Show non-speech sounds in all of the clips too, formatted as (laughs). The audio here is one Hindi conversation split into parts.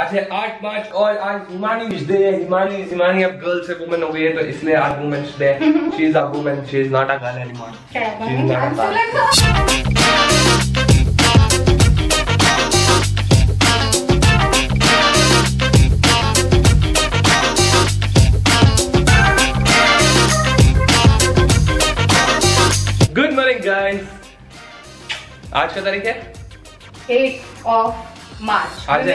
आज है आठ मार्च और आज हिमानी डे है। हिमानी हिमानी अब गर्ल से वुमेन हो गई है तो इसलिए आज women's day she is a women she is not a girl anymore she is not a girl good morning guys आज का तारीख है? 8 ऑफ़ मार्च आज है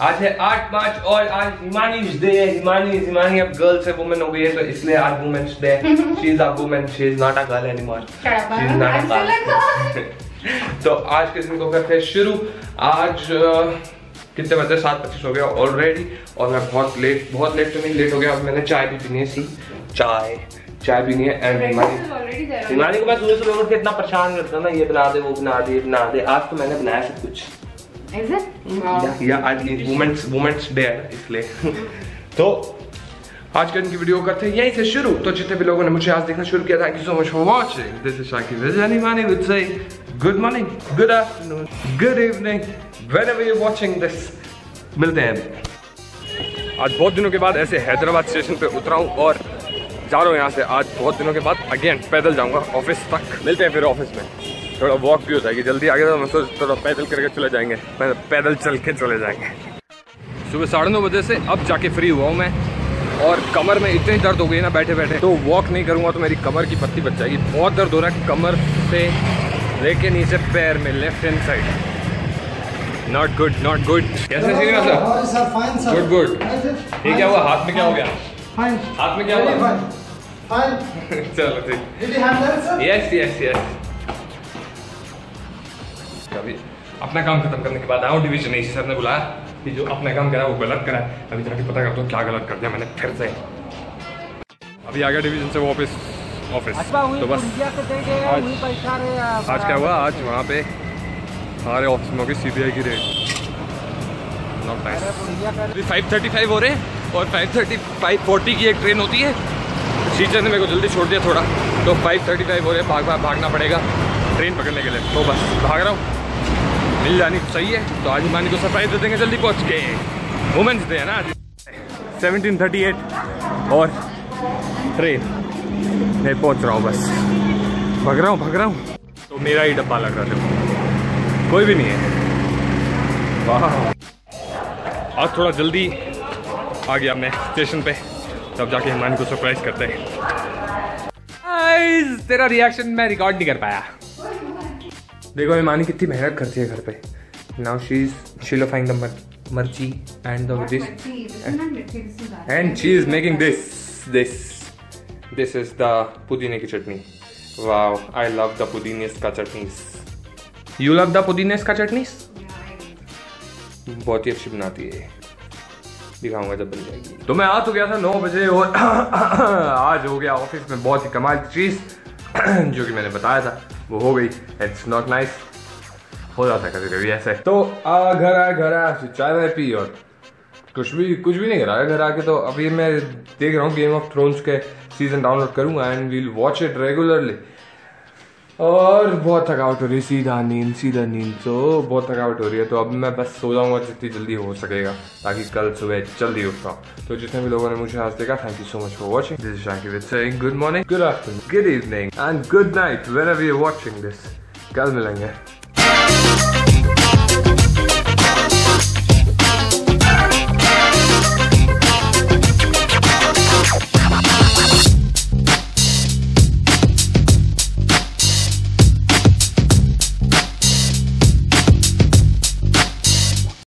आज है आठ मार्च और आज हिमानी डे है। हिमानी हिमानी अब गर्ल से वुमेन हो गई है तो इसलिए आज women's day she is a women she is not a girl anymore she is not a girl तो आज के दिन को करते हैं शुरू। आज कितने बजे सात पच्चीस हो गया ऑलरेडी और मैं बहुत लेट बहुत लेट तो नहीं लेट हो गया। अब मैंने चाय भी पीनी है सी। चाय चाय पीनी है एंड हिमानी हिमानी को मैं सुबह सुबह उठ के इतना परेशान करता हूँ ना ये बना दे वो बना दे ये बना दे। आज तो मैंने बनाया सब कुछ। आज वुमेन्स वुमेन्स डे है इसलिए। (laughs) तो आज के दिन की वीडियो करते हैं यहीं से शुरू। तो जितने भी लोगों ने मुझे आज देखना शुरू किया thank you so much for watching this is Shakib विजयानी मानी with say good morning good afternoon good evening whenever you watching this मिलते हैं। आज बहुत दिनों के बाद ऐसे हैदराबाद स्टेशन पे उतरा हूँ और जा रहा हूँ यहाँ से। आज बहुत दिनों के बाद अगेन पैदल जाऊँगा ऑफ़िस तक। मिलते हैं फिर ऑफ़िस में। थोड़ा वॉक भी हो जाएगी। जल्दी आगे तो मैं सोच थोड़ा पैदल करके चले जाएँगे। पैदल चल के चले जाएँगे। सुबह साढ़े नौ बजे से अब जाके फ्री हुआ हूँ मैं। और कमर में इतनी दर्द हो गई ना बैठे बैठे। तो वॉक नहीं करूँगा तो मेरी कमर की पत्ती बच जाएगी। बहुत दर्द हो रहा है कमर से लेके नीचे पैर में left hand side not good not good कैसे good. Hi, sir. ये क्या हुआ हाथ में क्या हो गया? हाथ में क्या हुआ. (laughs) चलो ठीक। Sir? यस यस यस अभी अपना काम खत्म करने के बाद आऊँ डिवीज़न नहीं सर ने बुलाया कि जो अपना काम करा वो गलत करा अभी जाके पता करता हूँ क्या गलत कर दिया मैंने फिर से। अभी आ गया डिवीज़न से वापस ऑफ़िस तो बस। आज आज क्या हुआ? आज वहाँ पे हमारे ऑफ़िस में होगी सी की rate not nice five thirty five हो रहे हैं और फाइव थर्टी फाइव फोर्टी की एक ट्रेन होती है। टीचर ने मेरे को जल्दी छोड़ दिया थोड़ा। तो फाइव थर्टी फाइव हो रहे हैं भाग भाग भागना पड़ेगा। ट्रेन पकड़ने के लिए। तो बस भाग रहा हूँ। मिल जानी तो सही है। तो आज हिमानी को सरप्राइज़ दे देंगे, जल्दी पहुँच के वुमेंस डे है ना आज। सेवनटीन थर्टी एट और ट्रेन मैं पहुँच रहा हूँ बस। भाग रहा हूँ, भाग रहा हूँ। तो मेरा ही डब्बा लग रहा था कोई भी नहीं है। वाह। आज थोड़ा जल्दी आ गया मैं स्टेशन पे। तब जाके हिमानी को सरप्राइज़ करते हैं। तेरा रिएक्शन मैं रिकॉर्ड नहीं कर पाया। देखो हिमानी कितनी मेहनत करती है घर पे। नाउ शी इज़ शिलोफाइंग the मर्ची and the this and she is making this this this is the pudine की चटनी wow i love the pudinas का chutneys you love the pudinas का चटनीस बहुत ही अच्छी बनाती है दिखाऊँगा जब बन जाएगी। तो मैं आ तो गया था नौ बजे और (coughs) आज हो गया ऑफ़िस में बहुत ही कमाल की चीज़। (clears throat) जो कि मैंने बताया था वो हो गई। इट्स नॉट नाइस हो जाता है कभी कभी ऐसे। तो आ, घर आया घर आया चाय वाय पी और कुछ भी कुछ भी नहीं करा। घर आके तो अभी मैं देख रहा हूँ गेम ऑफ़ थ्रोन्स के सीज़न डाउनलोड करूँगा and will watch it regularly और बहुत थकावट हो रही है, सीधा नींद सीधा नींद। तो बहुत थकावट हो रही है तो अब मैं बस सो जाऊँगा जितनी जल्दी हो सकेगा, ताकि कल सुबह जल्दी उठ पाऊँ तो जितने भी लोगों ने मुझे आज देखा thank you so much for watching this Shakib saying good morning good afternoon good evening and good night when are you watching this कल मिलेंगे।